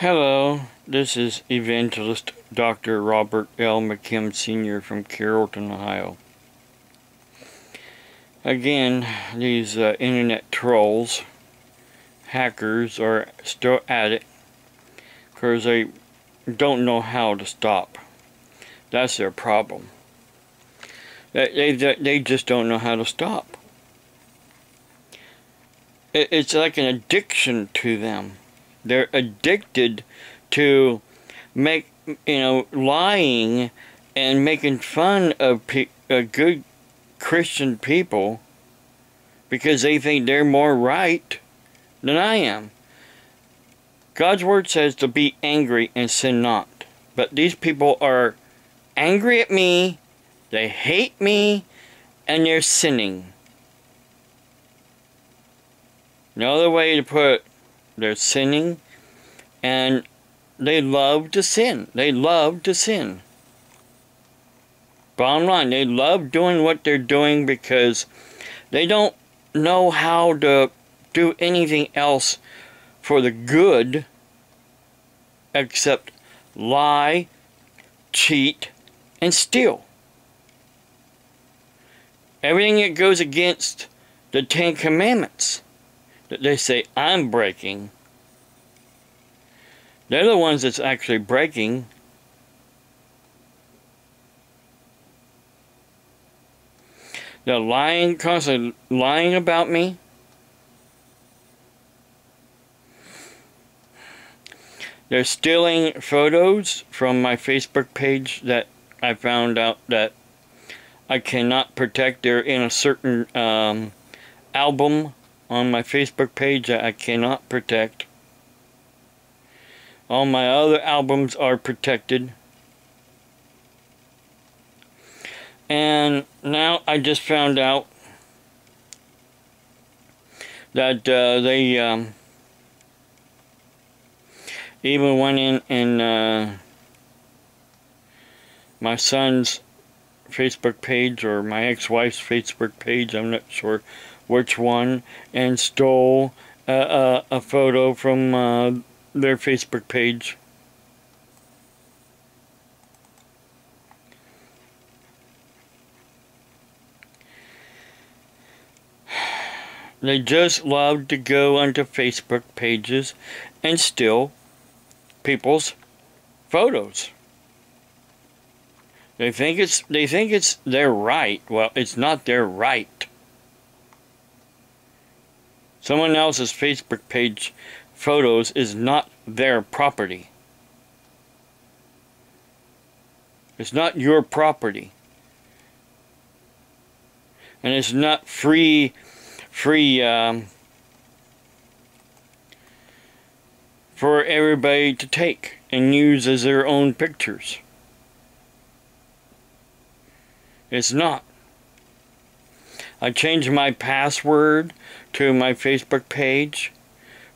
Hello, this is Evangelist Dr. Robert L. McKim Sr. from Carrollton, Ohio. Again, these uh, internet trolls, hackers, are still at it because they don't know how to stop. That's their problem. They, they, they just don't know how to stop. It, it's like an addiction to them they're addicted to make you know lying and making fun of pe- uh, good Christian people because they think they're more right than I am. God's word says to be angry and sin not. But these people are angry at me, they hate me, and they're sinning. Another way to put they're sinning and they love to sin. They love to sin. Bottom line, they love doing what they're doing because they don't know how to do anything else for the good except lie, cheat, and steal. Everything that goes against the Ten Commandments that they say I'm breaking, they're the ones that's actually breaking. They're lying, constantly lying about me. They're stealing photos from my Facebook page that I found out that I cannot protect. They're in a certain um, album on my Facebook page that I cannot protect. All my other albums are protected. And now I just found out that uh, they um, even went in and uh, my son's Facebook page or my ex-wife's Facebook page, I'm not sure which one, and stole a, photo from uh, their Facebook page. They just love to go onto Facebook pages and steal people's photos. They think it's they think it's their right. Well, it's not their right. Someone else's Facebook page photos is not their property. It's not your property. And it's not free, free, um, for everybody to take and use as their own pictures. It's not. I changed my password to my Facebook page,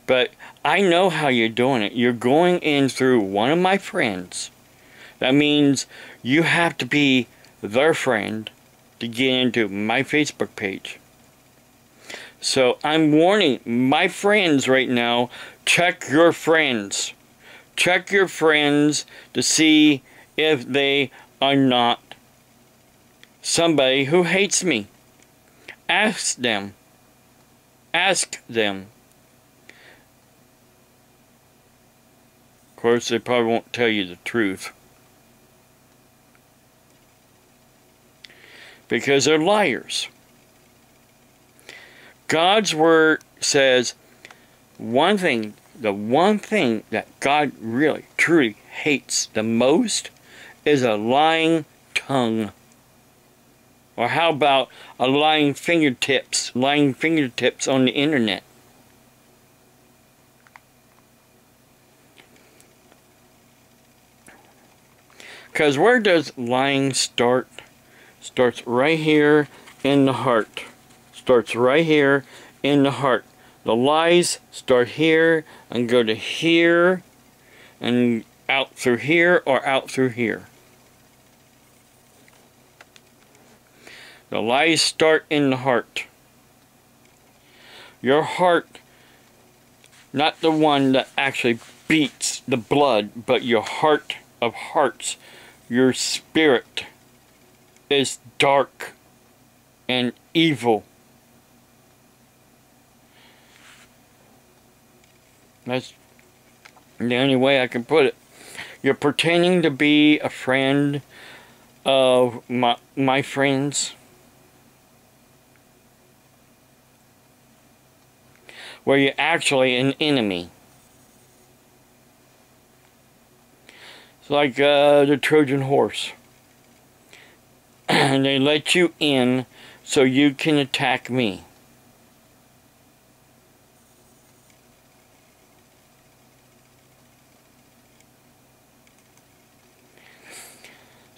but I know how you're doing it. You're going in through one of my friends. That means you have to be their friend to get into my Facebook page. So I'm warning my friends right now, check your friends. Check your friends to see if they are not somebody who hates me. Ask them. Ask them. Of course, they probably won't tell you the truth. Because they're liars. God's Word says one thing, the one thing that God really, truly hates the most is a lying tongue. Or how about a lying fingertips, lying fingertips on the internet? Because where does lying start? Starts right here in the heart. Starts right here in the heart. The lies start here and go to here and out through here or out through here. The lies start in the heart. Your heart Not the one that actually beats the blood, but your heart of hearts, your spirit is dark and evil. That's the only way I can put it. You're pretending to be a friend of my, my friends. Where you're actually an enemy. It's like uh, the Trojan horse. and they let you in so you can attack me.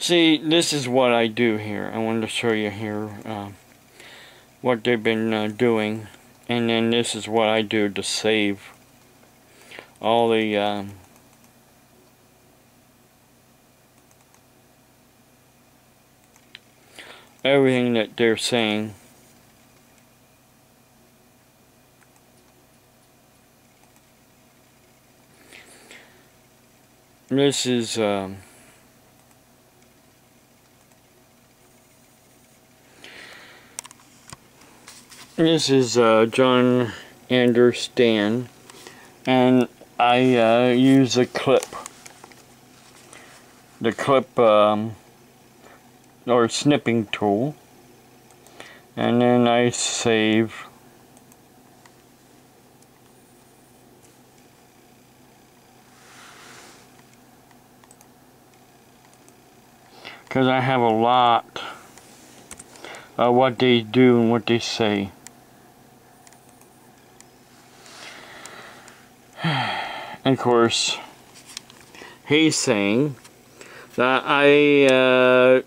See, this is what I do here. I wanted to show you here uh, what they've been uh, doing. And then this is what I do to save all the... Um, everything that they're saying. This is... Um, This is uh, John Anders Stan, and I uh, use a clip. The clip um, or snipping tool, and then I save. Because I have a lot of what they do and what they say. And of course, he's saying that I uh,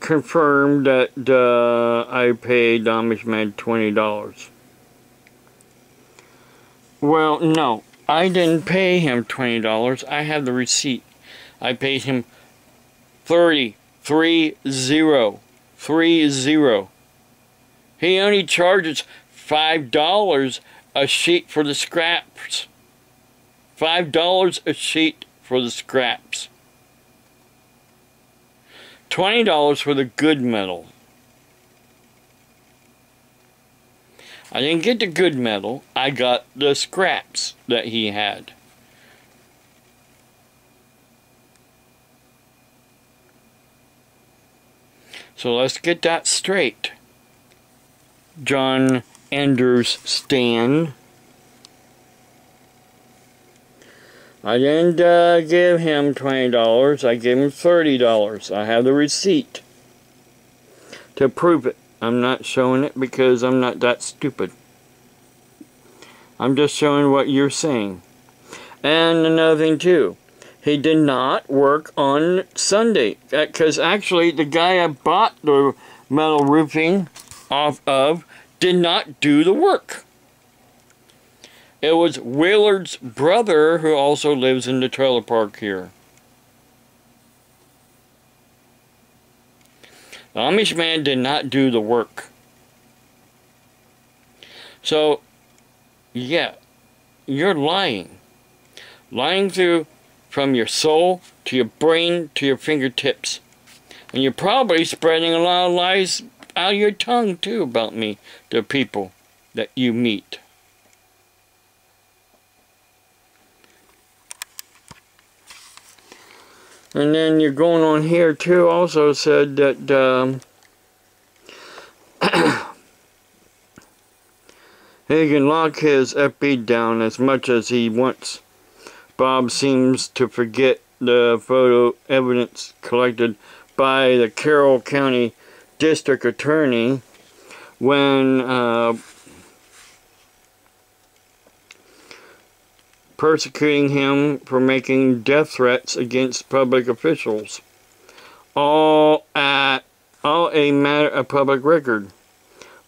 confirmed that uh, I paid Amish Man $20. Well, no, I didn't pay him $20. I have the receipt. I paid him 30, 3 0, 3 0. He only charges $5 a sheet for the scraps. $5 a sheet for the scraps. $20 for the good metal. I didn't get the good metal, I got the scraps that he had. So let's get that straight. John Anders Stan. I didn't uh, give him $20. I gave him $30. I have the receipt to prove it. I'm not showing it because I'm not that stupid. I'm just showing what you're saying. And another thing too, he did not work on Sunday. Because uh, actually the guy I bought the metal roofing off of did not do the work. It was Willard's brother who also lives in the trailer park here. The Amish man did not do the work. So, yeah, you're lying. Lying through from your soul to your brain to your fingertips. And you're probably spreading a lot of lies out your tongue too about me to people that you meet. And then you're going on here too also said that um, he can lock his FB down as much as he wants. Bob seems to forget the photo evidence collected by the Carroll County district attorney when uh, persecuting him for making death threats against public officials. All at all a matter of public record,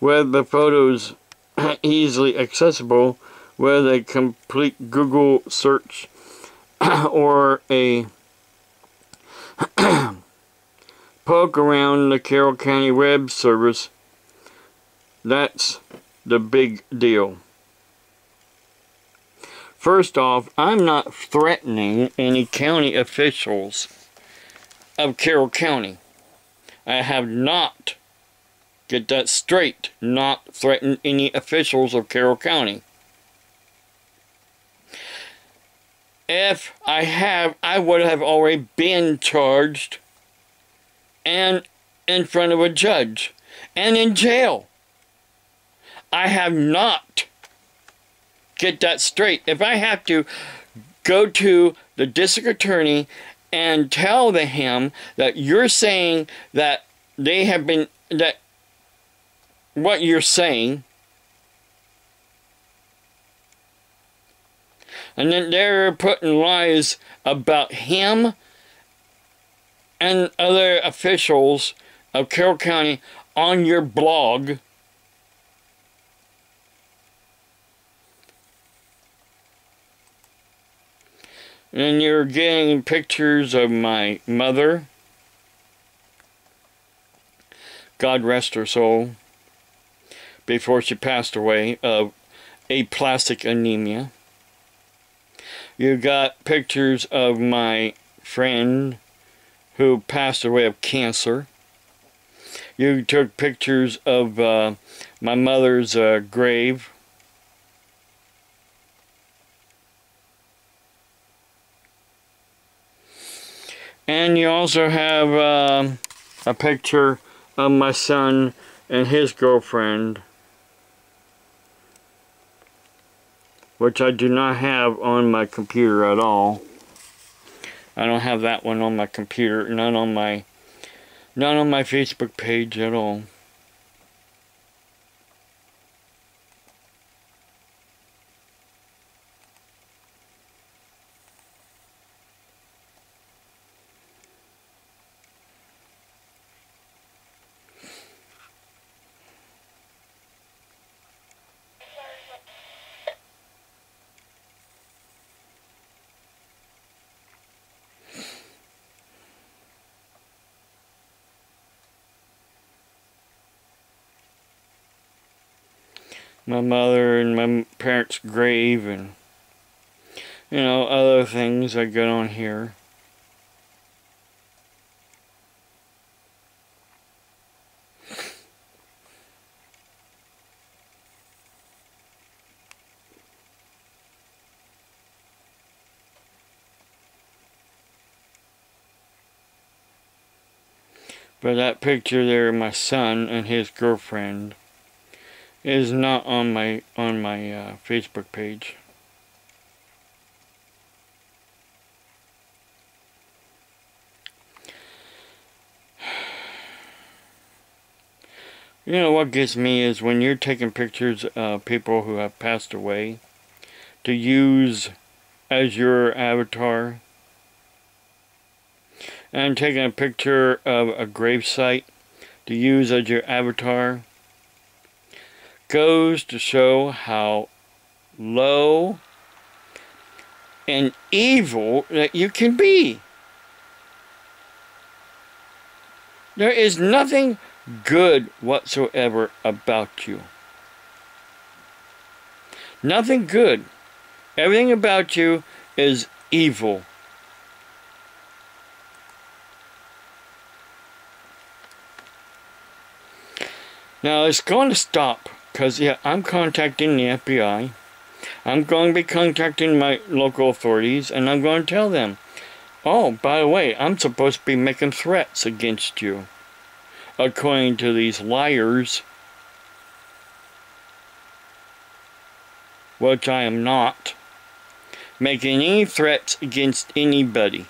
with the photos easily accessible with a complete Google search or a poke around the Carroll County web service. That's the big deal. First off, I'm not threatening any county officials of Carroll County. I have not, get that straight, not threatened any officials of Carroll County. If I have, I would have already been charged and in front of a judge and in jail. I have not. Get that straight. If I have to go to the district attorney and tell the him that you're saying that they have been that what you're saying and then they're putting lies about him and other officials of Carroll County on your blog And you're getting pictures of my mother. God rest her soul. Before she passed away of aplastic anemia. You got pictures of my friend who passed away of cancer. You took pictures of uh, my mother's uh, grave And you also have uh, a picture of my son and his girlfriend. Which I do not have on my computer at all. I don't have that one on my computer, none on my, none on my Facebook page at all. My mother and my parents' grave and you know other things I got on here. But that picture there my son and his girlfriend is not on my on my uh, Facebook page. You know what gets me is when you're taking pictures of people who have passed away to use as your avatar and taking a picture of a gravesite to use as your avatar goes to show how low and evil that you can be. There is nothing good whatsoever about you. Nothing good. Everything about you is evil. Now it's going to stop because, yeah, I'm contacting the FBI. I'm going to be contacting my local authorities, and I'm going to tell them, oh, by the way, I'm supposed to be making threats against you. According to these liars. Which I am not. Making any threats against anybody.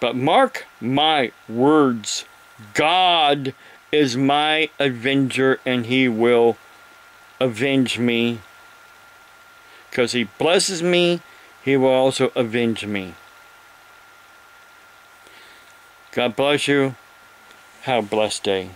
But mark my words. God is my avenger and he will avenge me. Because he blesses me, he will also avenge me. God bless you. Have a blessed day.